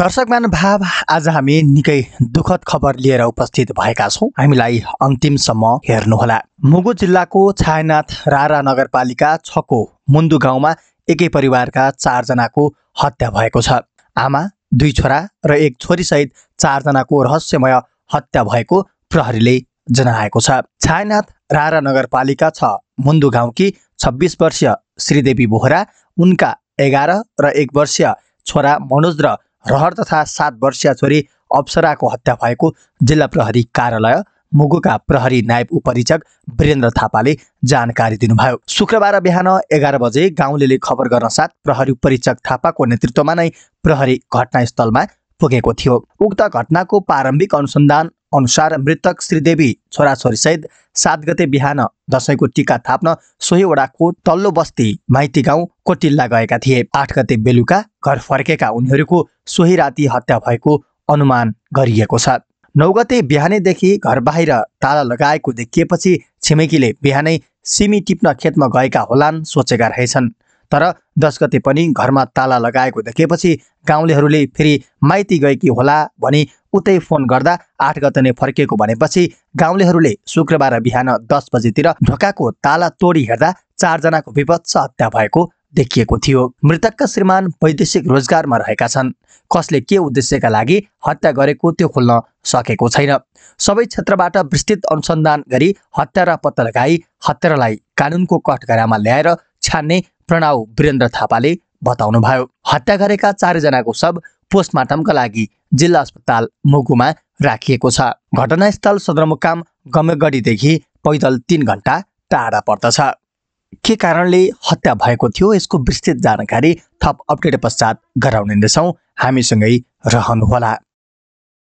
दर्शक भाव आज हामी निकै दुःखद खबर लिएर उपस्थित भएका छौँ। हामीलाई अन्तिमसम्म हेर्नुहोला। मुगु जिल्लाको छायानाथ रारा नगरपालिका छको मुन्दु गाउँमा एकै परिवारका चारजनाको हत्या भएको छ। आमा दुई छोरा र एक छोरीसहित चारजनाको रहस्यमय हत्या भएको प्रहरीले जनाएको छ। छायानाथ रारा नगरपालिका छ मुन्दु गाउँकी छब्बिस वर्षीय श्रीदेवी बोहरा उनका एघार र एक वर्षीय छोरा मनोज र रहर तथा सात वर्षीय छोरी अप्सराको हत्या भएको जिल्ला प्रहरी कार्यालय मुगुका प्रहरी नायब उपरीक्षक वीरेन्द्र थापाले जानकारी दिनुभयो। शुक्रबार बिहान एघार बजे गाउँले खबर गर्न साथ प्रहरी उपरीक्षक थापाको नेतृत्वमा नै प्रहरी घटनास्थलमा पुगेको थियो। उक्त घटनाको प्रारम्भिक अनुसन्धान अनुसार मृतक श्रीदेवी छोराछोरीसहित सात गते बिहान दसैँको टिका थाप्न सोही वडाको तल्लो बस्ती माइती गाउँ कोटिल्ला गएका थिए। आठ गते बेलुका घर फर्केका उनीहरूको सोही राति हत्या भएको अनुमान गरिएको छ। नौ गते बिहानैदेखि घर बाहिर ताला लगाएको देखिएपछि छिमेकीले बिहानै सिमी टिप्न खेतमा गएका होलान् सोचेका रहेछन्। तर दस गते पनि घरमा ताला लगाएको देखेपछि गाउँलेहरूले फेरि माइती गएकी होला भनी उतै फोन गर्दा आठ गते नै फर्किएको भनेपछि गाउँलेहरूले शुक्रबार बिहान दस बजेतिर ढोकाको ताला तोडी हेर्दा चारजनाको विपत्स हत्या भएको देखिएको थियो। मृतकका श्रीमान वैदेशिक रोजगारमा रहेका छन्। कसले के उद्देश्यका लागि हत्या गरेको त्यो खोल्न सकेको छैन। सबै क्षेत्रबाट विस्तृत अनुसन्धान गरी हत्यारा पत्ता लगाई हत्यारालाई कानुनको कठघरामा ल्याएर छान्ने प्रणव वीरेन्द्र थापाले बताउनुभयो। हत्या गरेका चारजनाको शव पोस्टमार्टमका लागि जिल्ला अस्पताल मुगुमा राखिएको छ। घटनास्थल सदरमुकाम गमेगढीदेखि पैदल तिन घन्टा टाढा पर्दछ। के कारणले हत्या भएको थियो यसको विस्तृत जानकारी थप अपडेट पश्चात गराउने छौँ हामीसँगै रहनुहोला।